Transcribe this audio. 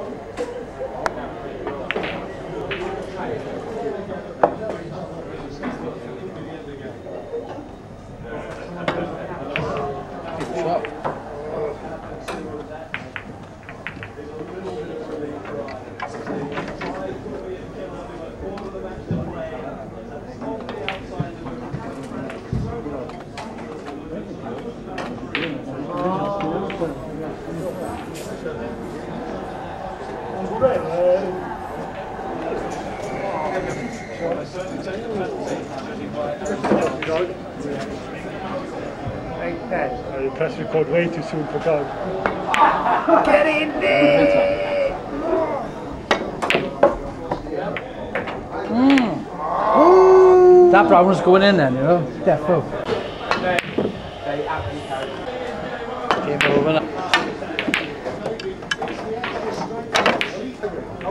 Good shot. Like that. Uh, you press record way too soon for God. Get in there! That brown was going in then, you know? Defo. Game over now.